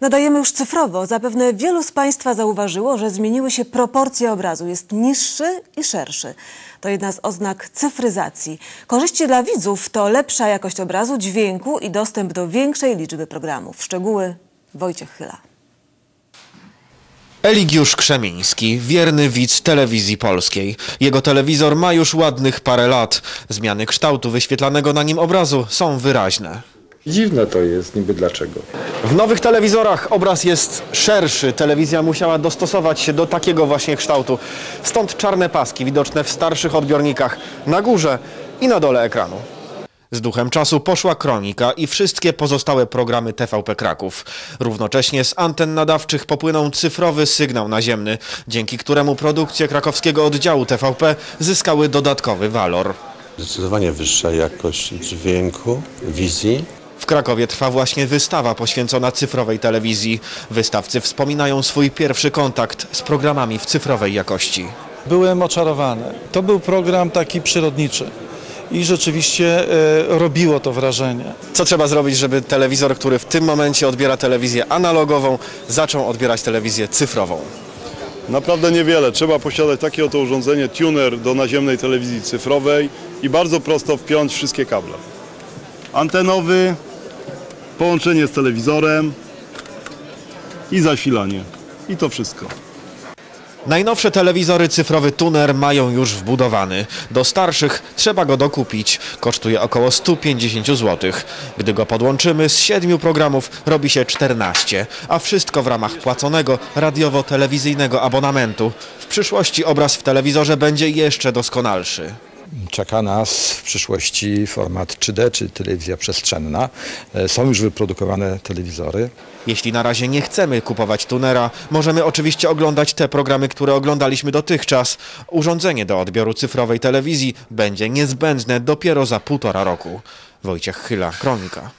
Nadajemy już cyfrowo. Zapewne wielu z Państwa zauważyło, że zmieniły się proporcje obrazu. Jest niższy i szerszy. To jedna z oznak cyfryzacji. Korzyści dla widzów to lepsza jakość obrazu, dźwięku i dostęp do większej liczby programów. Szczegóły Wojciech Chyla. Eligiusz Krzemiński, wierny widz telewizji polskiej. Jego telewizor ma już ładnych parę lat. Zmiany kształtu wyświetlanego na nim obrazu są wyraźne. Dziwne to jest, niby dlaczego. W nowych telewizorach obraz jest szerszy. Telewizja musiała dostosować się do takiego właśnie kształtu. Stąd czarne paski widoczne w starszych odbiornikach na górze i na dole ekranu. Z duchem czasu poszła kronika i wszystkie pozostałe programy TVP Kraków. Równocześnie z anten nadawczych popłynął cyfrowy sygnał naziemny, dzięki któremu produkcje krakowskiego oddziału TVP zyskały dodatkowy walor. Zdecydowanie wyższa jakość dźwięku, wizji. W Krakowie trwa właśnie wystawa poświęcona cyfrowej telewizji. Wystawcy wspominają swój pierwszy kontakt z programami w cyfrowej jakości. Byłem oczarowany. To był program taki przyrodniczy i rzeczywiście e, robiło to wrażenie. Co trzeba zrobić, żeby telewizor, który w tym momencie odbiera telewizję analogową, zaczął odbierać telewizję cyfrową? Naprawdę niewiele. Trzeba posiadać takie oto urządzenie tuner do naziemnej telewizji cyfrowej i bardzo prosto wpiąć wszystkie kable. Antenowy, połączenie z telewizorem i zasilanie. I to wszystko. Najnowsze telewizory cyfrowy tuner mają już wbudowany. Do starszych trzeba go dokupić. Kosztuje około 150 zł. Gdy go podłączymy z 7 programów robi się 14, a wszystko w ramach płaconego radiowo-telewizyjnego abonamentu. W przyszłości obraz w telewizorze będzie jeszcze doskonalszy. Czeka nas w przyszłości format 3D, czy telewizja przestrzenna. E, Są już wyprodukowane telewizory. Jeśli na razie nie chcemy kupować tunera, możemy oczywiście oglądać te programy, które oglądaliśmy dotychczas. Urządzenie do odbioru cyfrowej telewizji będzie niezbędne dopiero za półtora roku. Wojciech Chyla, Kronika.